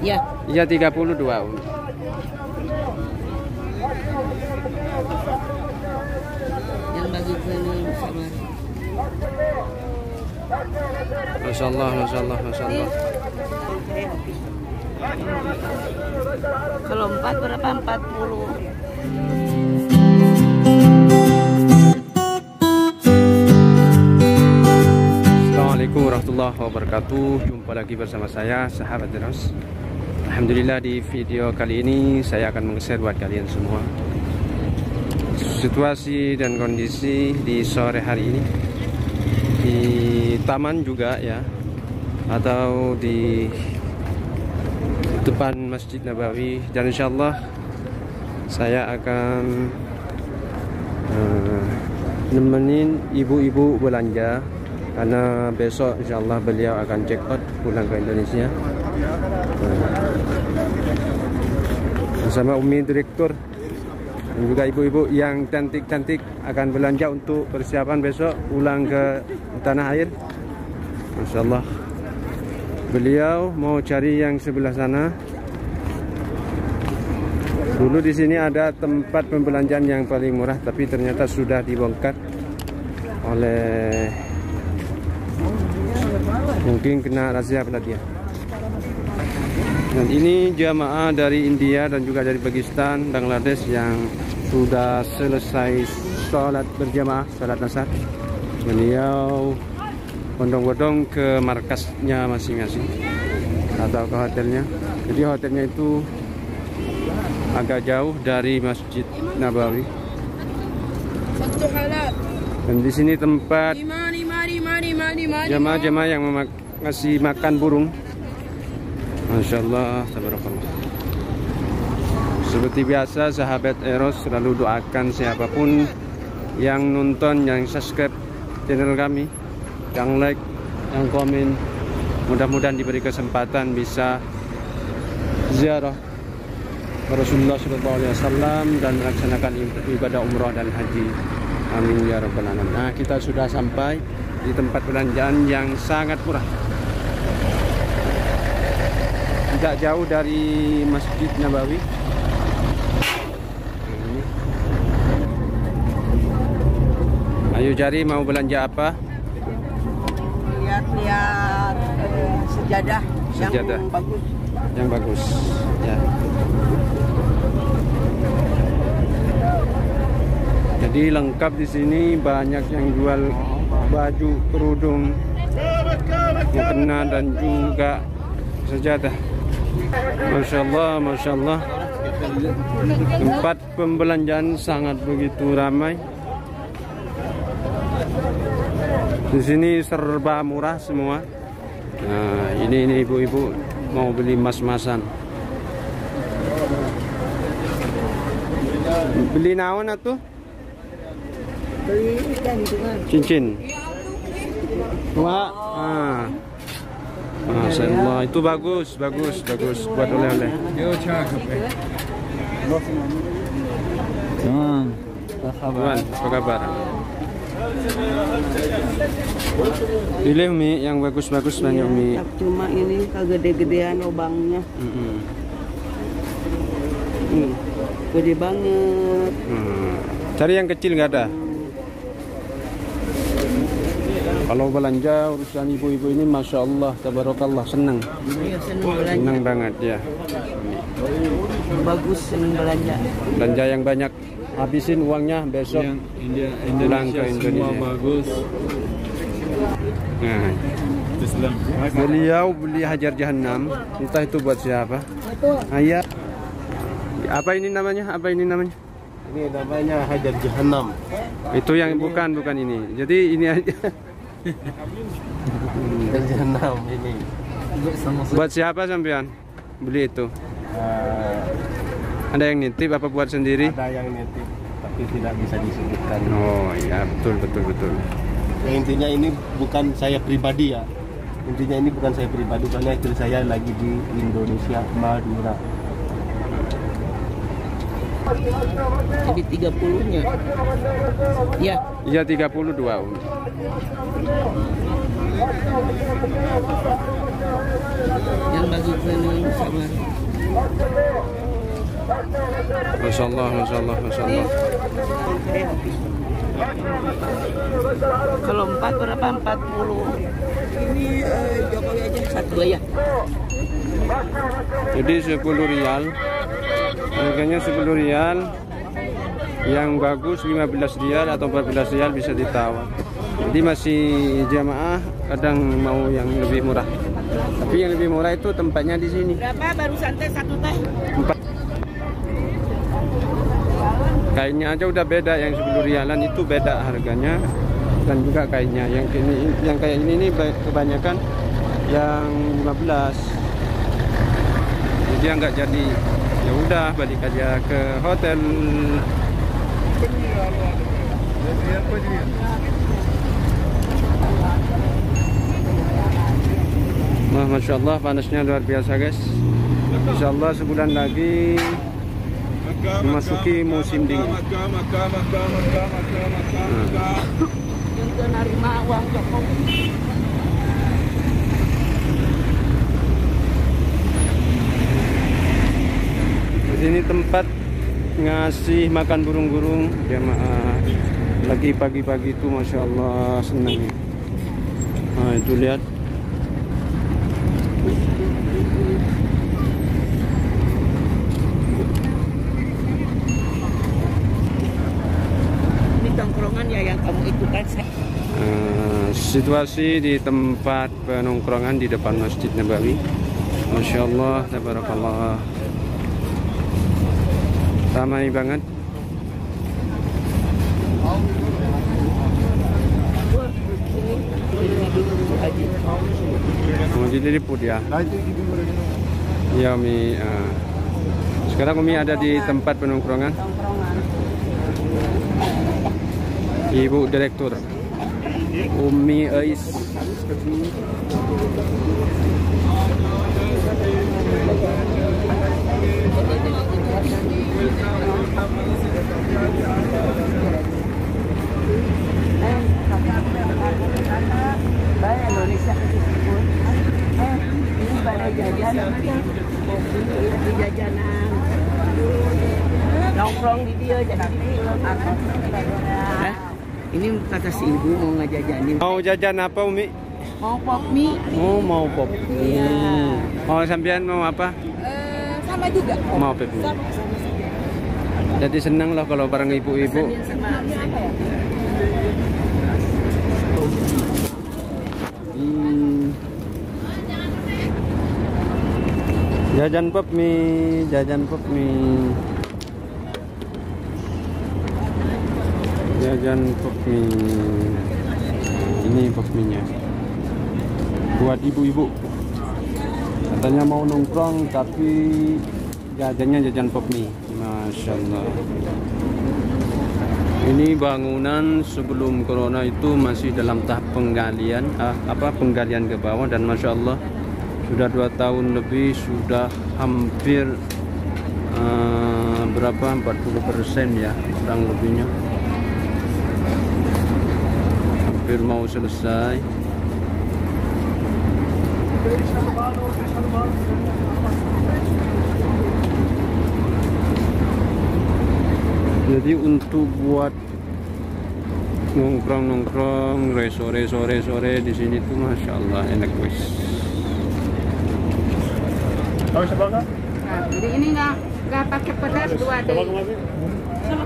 Ya. Iya 32 Umi. Yang bagi ini sama. Masya Allah, Masya Allah, Masya Allah. Kalau empat berapa? Empat puluh. Assalamualaikum warahmatullahi wabarakatuh Jumpa lagi bersama saya sahabat Deros Alhamdulillah di video kali ini Saya akan meng-share buat kalian semua Situasi dan kondisi di sore hari ini. Di taman juga ya Atau di depan Masjid Nabawi. Dan insya Allah Saya akan eh, Nemenin ibu-ibu belanja. Karena besok insyaallah beliau akan check out pulang ke Indonesia bersama Umi Direktur dan juga ibu-ibu yang cantik-cantik akan belanja untuk persiapan besok pulang ke tanah air. Insyaallah. Beliau mau cari yang sebelah sana. Dulu di sini ada tempat pembelanjaan yang paling murah tapi ternyata sudah dibongkar oleh mungkin kena razia pelatihan dan ini jamaah dari India dan juga dari Pakistan Bangladesh yang sudah selesai sholat berjamaah sholat nasar beliau bondong-bondong ke markasnya masing-masing. Atau ke hotelnya. Jadi hotelnya itu agak jauh dari Masjid Nabawi. Dan di sini tempat jamaah-jamaah yang ngasih makan burung Masya Allah tabarakallah. Seperti biasa sahabat Eros selalu doakan siapa pun yang nonton yang subscribe channel kami yang like yang komen. Mudah-mudahan diberi kesempatan bisa ziarah Rasulullah SAW dan melaksanakan ibadah umrah dan haji. Amin ya rabbal alamin. Nah kita sudah sampai di tempat belanjaan yang sangat murah tidak jauh dari Masjid Nabawi Ini. ayo cari mau belanja apa Lihat-lihat eh, sejadah, Sejadah. yang bagus. yang bagus ya jadi lengkap di sini banyak yang jual baju kerudung mukena dan juga sejadah Masya Allah Masya Allah tempat pembelanjaan sangat begitu ramai. Di sini serba murah semua. Nah ini ini ibu-ibu mau beli mas-masan. Beli naon atuh? Beli ikan dengan cincin. Wah, ah. Masya Allah, itu bagus, bagus, bagus buat oleh-oleh. Teman, Tuan, apa kabar? Pilih Umi yang bagus-bagus banyak Umi. Cuma ini kegede-gedean lubangnya. Mm-mm. Nih, gede banget. Hmm. Cari yang kecil nggak ada. Kalau belanja urusan ibu-ibu ini, masya Allah, tabarakallah senang, Iya, belanja. senang banget ya. Bagus seneng belanja. Belanja yang banyak, habisin uangnya besok. yang India Pulang ke Indonesia semua Indonesia. bagus. Nah, Islam. beliau beli hajar jahanam, entah itu buat siapa. Ayah, apa ini namanya? Apa ini namanya? Ini namanya Hajar Jahanam. Itu yang bukan, bukan ini. Jadi ini aja. Ini. buat siapa sampean? Beli itu. Eh, Ada yang nitip apa buat sendiri? ada yang nitip tapi tidak bisa disebutkan. Oh iya betul betul betul. Ya, intinya ini bukan saya pribadi ya. Intinya ini bukan saya pribadi karena istri saya lagi di Indonesia Madura. Jadi 30-nya. Ya, Iya 32 Umi. Yang bagi kena sama. Masya Allah, Masya Allah, Masya Allah. Kalau empat berapa? Empat puluh. Ini eh, Jokowi aja satu ya. Jadi sepuluh rial. Harganya sepuluh rial. Yang bagus 15 rial atau 14 rial bisa ditawar. Jadi masih jamaah kadang mau yang lebih murah. Tapi yang lebih murah itu tempatnya di sini. Berapa baru santai satu teh? Empat. Kainnya aja udah beda yang 10 rialan itu beda harganya dan juga kainnya. Yang ini yang kayak ini nih ba- kebanyakan yang 15. Jadi nggak jadi ya udah balik aja ke hotel. Wah, masya Allah panasnya luar biasa guys. Insya Allah sebulan lagi memasuki musim dingin. Di sini tempat ngasih makan burung-burung jamaah lagi pagi-pagi itu masya Allah senang. Nah itu lihat. Ya. Eh, situasi di tempat penongkrongan di depan Masjid Nabawi. Masya Allah, tabarakallah. Ramai banget. Ini dulu aja. Mau diliput ya. Ya Umi. eh. sekarang Umi ada di tempat penongkrongan. Ibu Direktur Umi Ais Indonesia tersebut. Eh, ini balai jajan. Ini jajanan. Nongkrong di dia jadi Hah? Ini kata si ibu mau ngajajanin. Mau jajan apa Umi? Mau pop mie. Oh mau pop Iya. Oh sampean mau apa? sama juga. Mau pop mie. Jadi senang lah kalau bareng ibu-ibu Pesanin sama Hmm. Jajan pop mie, jajan pop mie. Jajan pop mie. Ini pop mie-nya. Buat ibu-ibu. Katanya mau nongkrong tapi jajannya jajan pop mie. Masya Allah. Ini bangunan sebelum corona itu masih dalam tahap penggalian, ah, apa penggalian ke bawah dan masya Allah sudah dua tahun lebih sudah hampir eh, berapa 40 persen ya kurang lebihnya hampir mau selesai. Jadi untuk buat nongkrong nongkrong sore sore sore di sini tuh masya Allah enak wis. Tahu? Nah, jadi ini nggak nggak pakai pedas dua deh. Ah,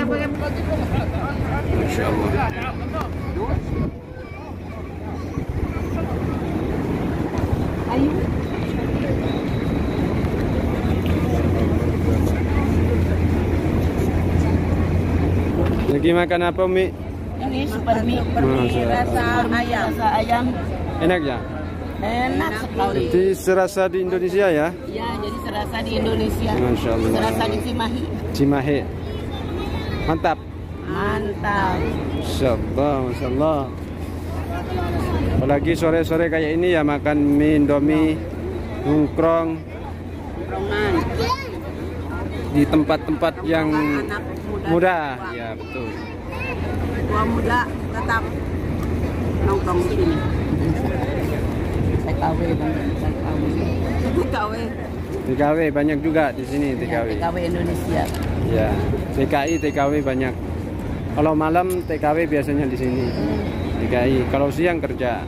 pakai Masya Allah. ayo. Lagi makan apa Mi? Ini super mie. Masya Allah. Rasa ayam. Rasa ayam. Enak ya? Enak sekali. Jadi serasa di Indonesia ya? Ya, jadi serasa di Indonesia. Masya Allah. Serasa di Cimahi. Cimahi. Mantap. Mantap. Masya Allah, Masya Allah. Apalagi sore-sore kayak ini ya makan mie Indomie, nongkrong di tempat-tempat yang muda. muda. Ya betul. Tua muda tetap nongkrong di sini. Saya kawin. TKW. TKW banyak juga di sini TKW. TKW Indonesia. Ya, TKI TKW banyak. Kalau malam TKW biasanya di sini. TKI. Kalau siang kerja.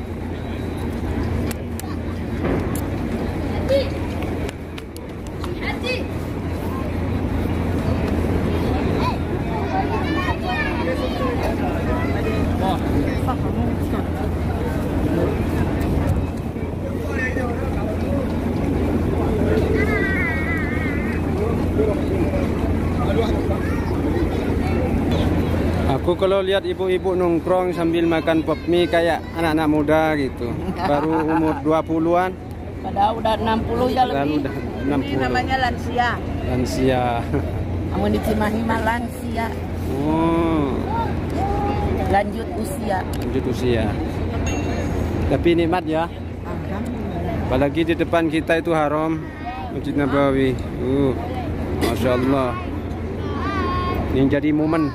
Aku kalau lihat ibu-ibu nongkrong sambil makan pop mie kayak anak-anak muda gitu. Baru umur 20-an, Padahal udah 60 ya lebih. udah Ini 60. namanya lansia. Lansia. Kamu di Cimahi mah lansia. Oh, Lanjut usia. lanjut usia. Tapi nikmat ya. Apalagi di depan kita itu haram Masjid Nabawi. Uh, Masya Allah. Ini jadi momen.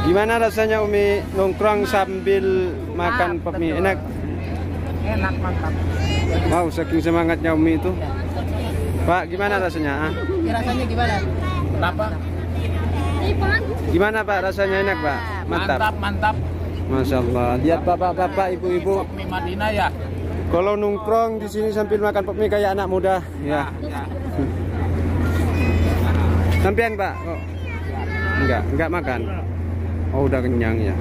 Gimana rasanya Umi nongkrong sambil makan Ah, pop mie? betul. Enak? Enak mantap. Wow, saking semangatnya Umi itu. Pak, gimana rasanya? Ah? Rasanya gimana? Kenapa? Gimana Pak rasanya enak Pak? Mantap. Mantap, mantap. Masya Allah. Lihat bapak-bapak, ibu-ibu. Mie Madinah ya. Kalau nongkrong di sini sambil makan pop mie kayak anak muda, ya. ya. Sampean Pak? Oh. Enggak, enggak makan. Oh, udah kenyang ya.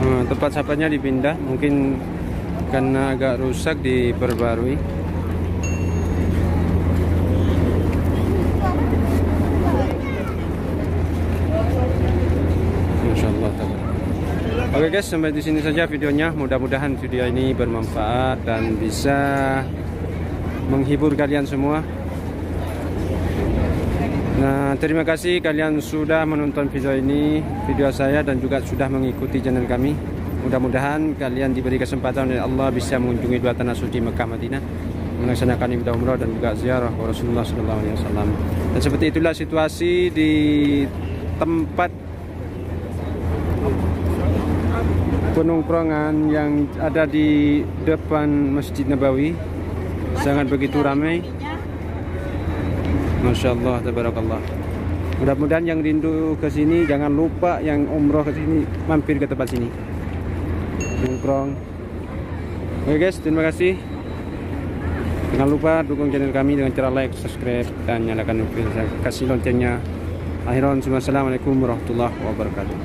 Hmm, tempat sampahnya dipindah, mungkin karena agak rusak diperbarui. Masya Allah. Oke guys, sampai di sini saja videonya. Mudah-mudahan video ini bermanfaat dan bisa menghibur kalian semua. Nah, terima kasih kalian sudah menonton video ini, video saya dan juga sudah mengikuti channel kami. Mudah-mudahan kalian diberi kesempatan oleh Allah bisa mengunjungi dua tanah suci Mekah Madinah, melaksanakan ibadah umrah dan juga ziarah Rasulullah SAW. Dan seperti itulah situasi di tempat penongkrongan yang ada di depan Masjid Nabawi sangat begitu ramai Masya Allah, tabarakallah. Mudah-mudahan yang rindu ke sini jangan lupa yang umroh ke sini mampir ke tempat sini. Nongkrong. Oke guys, terima kasih. Jangan lupa dukung channel kami dengan cara like, subscribe, dan nyalakan notifikasi loncengnya. Akhiran, assalamualaikum warahmatullahi wabarakatuh.